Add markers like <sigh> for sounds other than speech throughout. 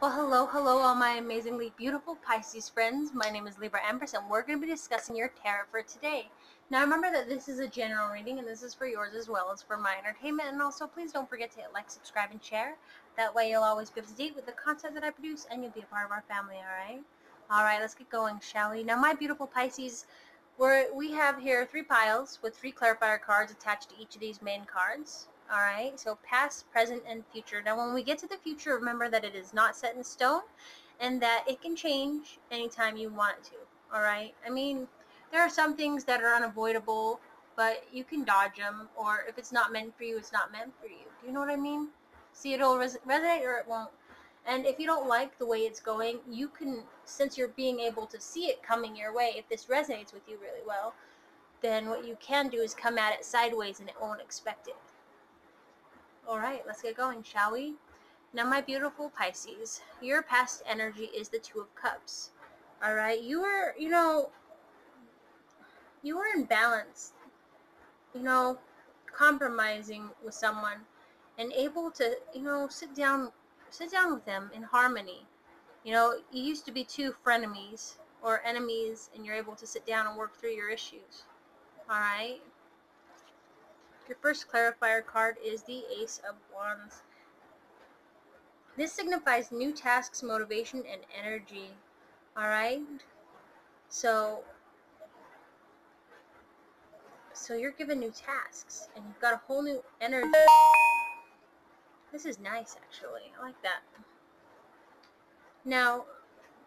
Well, hello, hello, all my amazingly beautiful Pisces friends. My name is Libra Empress, and we're going to be discussing your tarot for today. Now, remember that this is a general reading, and this is for yours as well as for my entertainment. And also, please don't forget to hit like, subscribe, and share. That way, you'll always be up to date with the content that I produce, and you'll be a part of our family, alright? Alright, let's get going, shall we? Now, my beautiful Pisces, we're, we have here three piles with three clarifier cards attached to each of these main cards. Alright, so past, present, and future. Now when we get to the future, remember that it is not set in stone and that it can change anytime you want to. Alright, I mean, there are some things that are unavoidable, but you can dodge them, or if it's not meant for you, it's not meant for you. Do you know what I mean? See, it'll res resonate or it won't. And if you don't like the way it's going, you can, since you're being able to see it coming your way, if this resonates with you really well, then what you can do is come at it sideways and it won't expect it. Alright, let's get going, shall we? Now, my beautiful Pisces, your past energy is the Two of Cups. Alright, you were, you know, you were in balance. You know, compromising with someone and able to, you know, sit down, sit down with them in harmony. You know, you used to be two frenemies or enemies and you're able to sit down and work through your issues. Alright? Your first clarifier card is the Ace of Wands. This signifies new tasks, motivation, and energy. Alright? So, so you're given new tasks, and you've got a whole new energy. This is nice, actually. I like that. Now,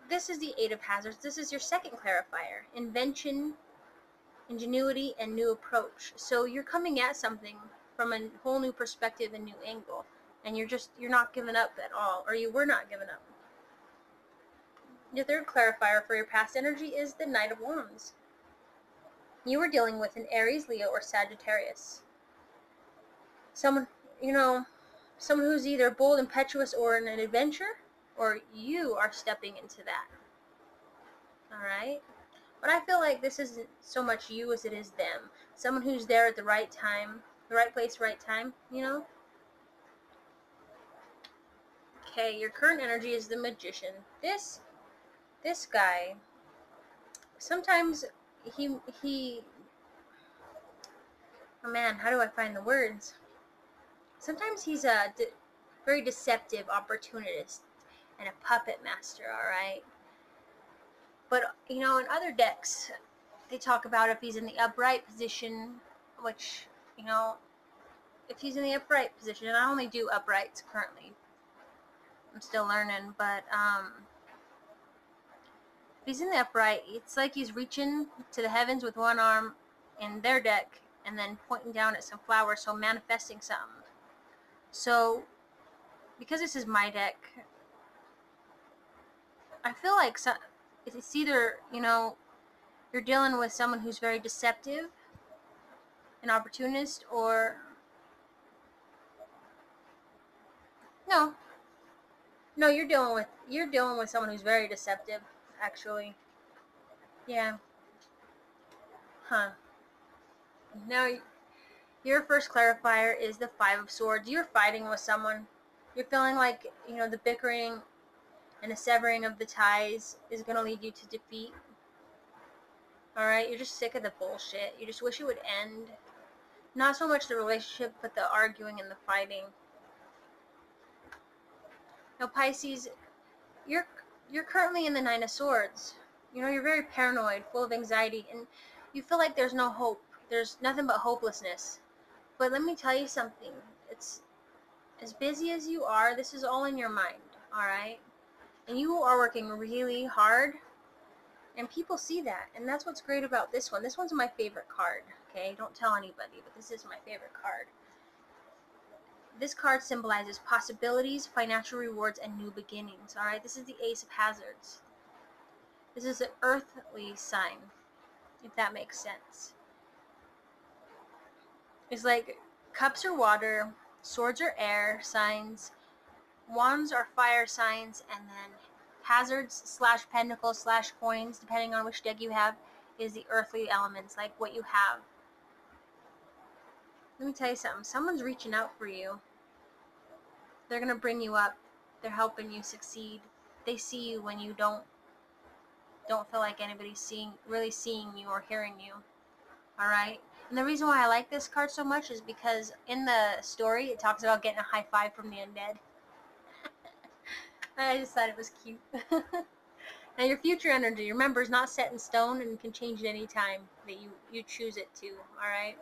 this is the Eight of Hazards. This is your second clarifier. Invention, ingenuity, and new approach. So you're coming at something from a whole new perspective and new angle. And you're just, you're not giving up at all. Or you were not giving up. Your third clarifier for your past energy is the Knight of Wands. You were dealing with an Aries, Leo, or Sagittarius. Someone, you know, someone who's either bold, impetuous, or in an adventure, or you are stepping into that. Alright? But I feel like this isn't so much you as it is them. Someone who's there at the right time, the right place, right time, you know? Okay, your current energy is the magician. This this guy sometimes he he oh man, how do I find the words? Sometimes he's a de very deceptive opportunist and a puppet master, all right? But, you know, in other decks, they talk about if he's in the upright position, which, you know, if he's in the upright position, and I only do uprights currently. I'm still learning, but, um, if he's in the upright, it's like he's reaching to the heavens with one arm in their deck and then pointing down at some flowers, so manifesting something. So, because this is my deck, I feel like some, it's either, you know, you're dealing with someone who's very deceptive, an opportunist, or no, no, you're dealing with you're dealing with someone who's very deceptive, actually. Yeah. Huh. Now, your first clarifier is the Five of Swords. You're fighting with someone. You're feeling like, you know, the bickering and a severing of the ties is going to lead you to defeat. Alright, you're just sick of the bullshit. You just wish it would end. Not so much the relationship, but the arguing and the fighting. Now, Pisces, you're you're currently in the Nine of Swords. You know, you're very paranoid, full of anxiety, and you feel like there's no hope. There's nothing but hopelessness. But let me tell you something. It's as busy as you are, this is all in your mind, alright? And you are working really hard and people see that and that's what's great about this one. This one's my favorite card okay? Don't tell anybody but this is my favorite card. This card symbolizes possibilities financial rewards and new beginnings all right? This is the ace of hazards. This is an earthly sign if that makes sense. It's like cups are water swords are air signs Wands are fire signs, and then hazards slash pentacles slash coins, depending on which deck you have, is the earthly elements, like what you have. Let me tell you something. Someone's reaching out for you. They're going to bring you up. They're helping you succeed. They see you when you don't don't feel like anybody's seeing really seeing you or hearing you. All right? And the reason why I like this card so much is because in the story it talks about getting a high five from the undead. I just thought it was cute. <laughs> now your future energy, remember, is not set in stone and can change at any time that you, you choose it to, alright?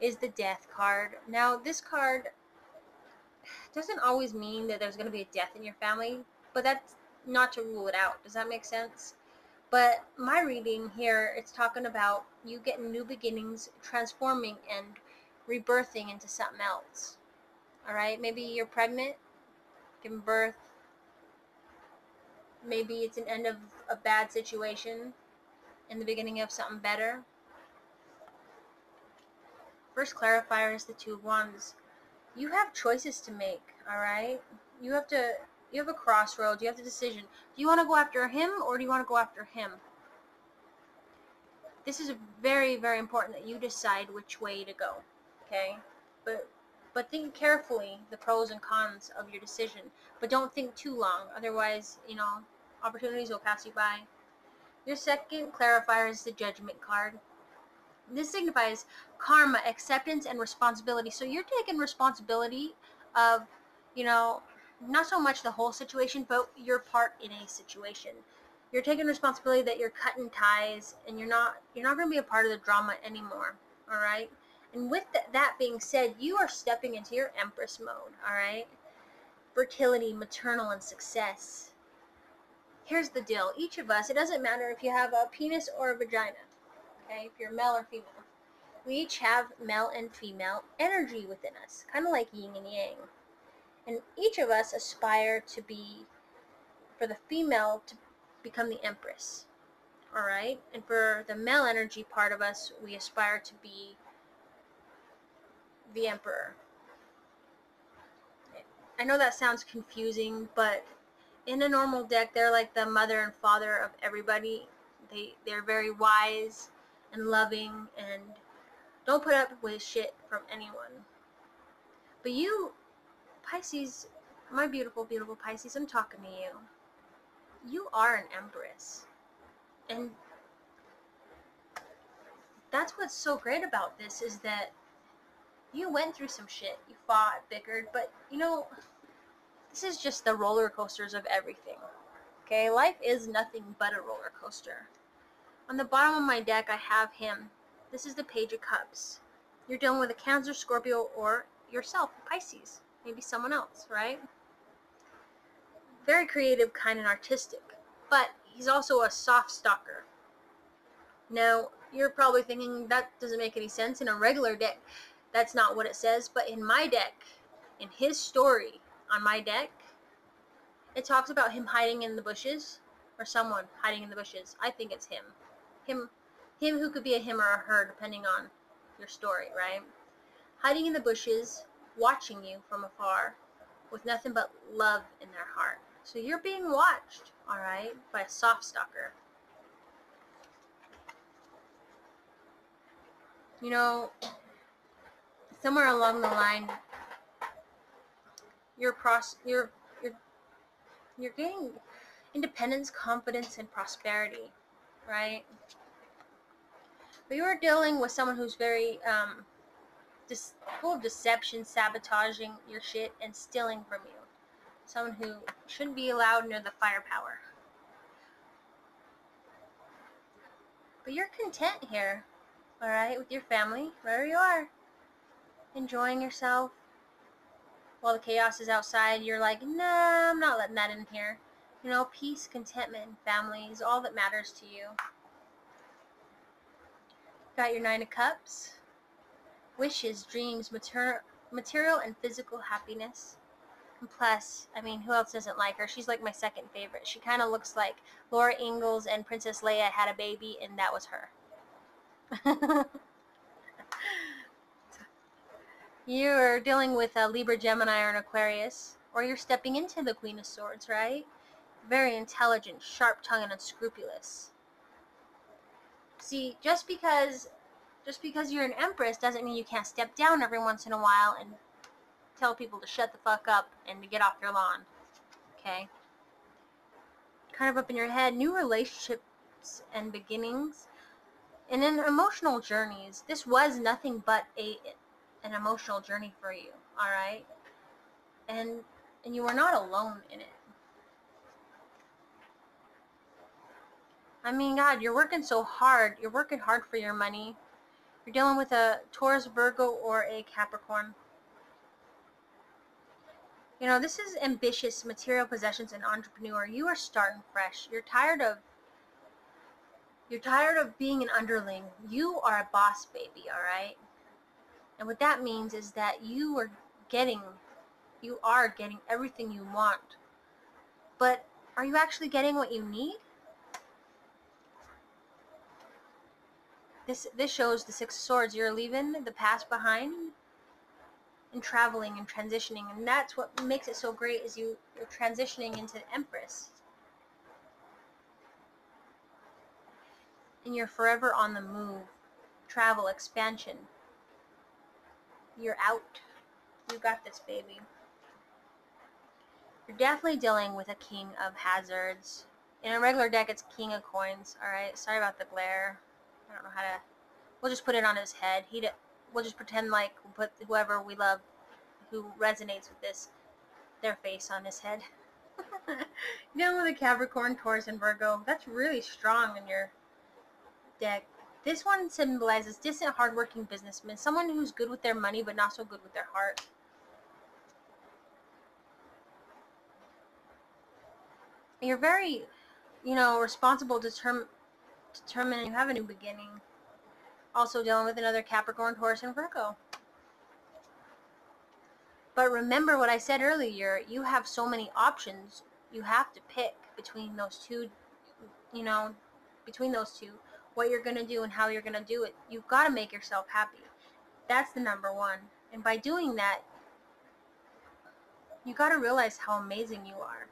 Is the death card. Now this card doesn't always mean that there's going to be a death in your family, but that's not to rule it out. Does that make sense? But my reading here, it's talking about you getting new beginnings, transforming and rebirthing into something else. Alright? Maybe you're pregnant, giving birth. Maybe it's an end of a bad situation and the beginning of something better. First clarifier is the two of wands. You have choices to make, alright? You have to you have a crossroads. You have the decision. Do you want to go after him or do you want to go after him? This is very, very important that you decide which way to go. Okay? But but think carefully the pros and cons of your decision. But don't think too long. Otherwise, you know, opportunities will pass you by. Your second clarifier is the judgment card. This signifies karma, acceptance, and responsibility. So you're taking responsibility of, you know, not so much the whole situation, but your part in a situation. You're taking responsibility that you're cutting ties and you're not you're not going to be a part of the drama anymore. All right? And with th that being said, you are stepping into your empress mode, all right? Fertility, maternal and success. Here's the deal. Each of us, it doesn't matter if you have a penis or a vagina. Okay? If you're male or female. We each have male and female energy within us, kind of like yin and yang. And each of us aspire to be, for the female to become the empress. Alright? And for the male energy part of us, we aspire to be the emperor. I know that sounds confusing, but in a normal deck, they're like the mother and father of everybody. They, they're very wise and loving and don't put up with shit from anyone. But you Pisces, my beautiful, beautiful Pisces, I'm talking to you. You are an empress. And that's what's so great about this is that you went through some shit. You fought, bickered, but you know, this is just the roller coasters of everything. Okay, life is nothing but a roller coaster. On the bottom of my deck, I have him. This is the Page of Cups. You're dealing with a Cancer, Scorpio, or yourself, Pisces maybe someone else, right? Very creative, kind, and artistic. But he's also a soft stalker. Now, you're probably thinking that doesn't make any sense in a regular deck. That's not what it says, but in my deck, in his story on my deck, it talks about him hiding in the bushes or someone hiding in the bushes. I think it's him. Him him who could be a him or a her depending on your story, right? Hiding in the bushes watching you from afar with nothing but love in their heart. So you're being watched, alright, by a soft stalker. You know, somewhere along the line, you're pros you're gaining independence, confidence, and prosperity, right? But you're dealing with someone who's very um, full of deception, sabotaging your shit, and stealing from you. Someone who shouldn't be allowed near the firepower. But you're content here, alright, with your family, wherever you are. Enjoying yourself. While the chaos is outside, you're like, nah, I'm not letting that in here. You know, peace, contentment, family is all that matters to you. Got your Nine of Cups wishes, dreams, mater- material and physical happiness. And plus, I mean, who else doesn't like her? She's like my second favorite. She kind of looks like Laura Ingalls and Princess Leia had a baby, and that was her. <laughs> you're dealing with a Libra, Gemini, or an Aquarius, or you're stepping into the Queen of Swords, right? Very intelligent, sharp-tongued, and unscrupulous. See, just because just because you're an empress doesn't mean you can't step down every once in a while and tell people to shut the fuck up and to get off their lawn. okay? Kind of up in your head, new relationships and beginnings. And then emotional journeys. This was nothing but a an emotional journey for you, all right? And and you are not alone in it. I mean, God, you're working so hard. You're working hard for your money. You're dealing with a Taurus, Virgo, or a Capricorn. You know, this is ambitious, material possessions, and entrepreneur. You are starting fresh. You're tired of you're tired of being an underling. You are a boss baby, all right? And what that means is that you are getting you are getting everything you want. But are you actually getting what you need? This this shows the Six of Swords. You're leaving the past behind and traveling and transitioning, and that's what makes it so great. Is you you're transitioning into the Empress, and you're forever on the move, travel, expansion. You're out. You got this, baby. You're definitely dealing with a King of Hazards. In a regular deck, it's King of Coins. All right. Sorry about the glare. I don't know how to. We'll just put it on his head. He. We'll just pretend like we'll put whoever we love, who resonates with this, their face on his head. Dealing with a Capricorn, Taurus, and Virgo. That's really strong in your deck. This one symbolizes distant, hardworking businessmen, someone who's good with their money but not so good with their heart. You're very, you know, responsible, determined determined you have a new beginning. Also dealing with another Capricorn, Taurus, and Virgo. But remember what I said earlier, you have so many options. You have to pick between those two, you know, between those two, what you're going to do and how you're going to do it. You've got to make yourself happy. That's the number one. And by doing that, you got to realize how amazing you are.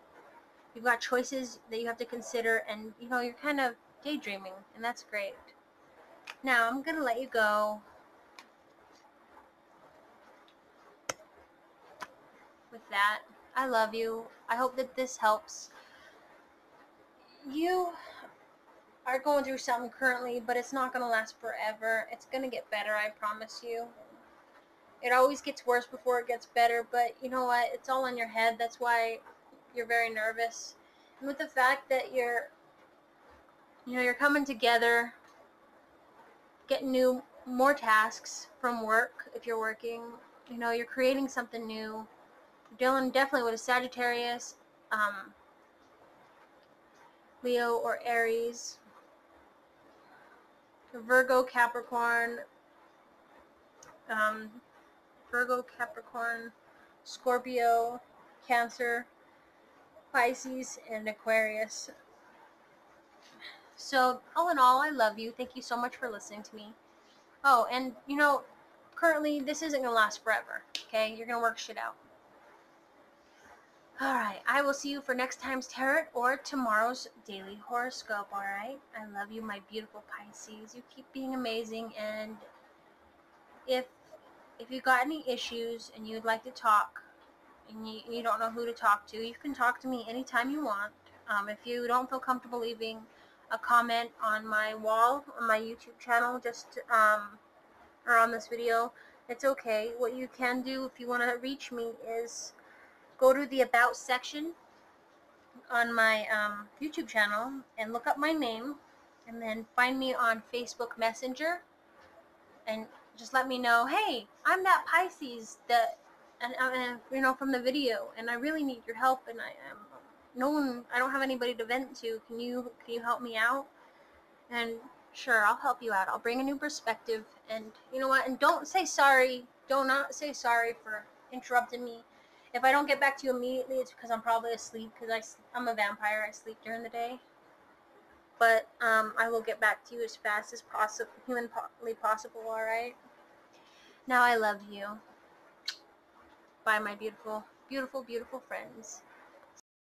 You've got choices that you have to consider and, you know, you're kind of daydreaming, and that's great. Now, I'm going to let you go. With that, I love you. I hope that this helps. You are going through something currently, but it's not going to last forever. It's going to get better, I promise you. It always gets worse before it gets better, but you know what? It's all in your head. That's why you're very nervous. And with the fact that you're you know, you're coming together, getting new, more tasks from work if you're working. You know, you're creating something new. You're definitely with a Sagittarius, um, Leo, or Aries. Virgo, Capricorn, um, Virgo, Capricorn, Scorpio, Cancer, Pisces, and Aquarius. So, all in all, I love you. Thank you so much for listening to me. Oh, and you know, currently this isn't gonna last forever. Okay, you're gonna work shit out. Alright, I will see you for next time's tarot or tomorrow's daily horoscope, alright? I love you, my beautiful Pisces. You keep being amazing, and if if you got any issues and you'd like to talk, and you, you don't know who to talk to, you can talk to me anytime you want. Um, if you don't feel comfortable leaving a comment on my wall on my YouTube channel just um, or on this video it's okay what you can do if you want to reach me is go to the about section on my um, YouTube channel and look up my name and then find me on Facebook Messenger and just let me know hey I'm that Pisces that and, and you know from the video and I really need your help and I am no one, I don't have anybody to vent to. Can you, can you help me out? And sure, I'll help you out. I'll bring a new perspective. And you know what? And don't say sorry. Do not say sorry for interrupting me. If I don't get back to you immediately, it's because I'm probably asleep because I'm a vampire. I sleep during the day. But um, I will get back to you as fast as possible, humanly possible, alright? Now I love you. Bye, my beautiful, beautiful, beautiful friends.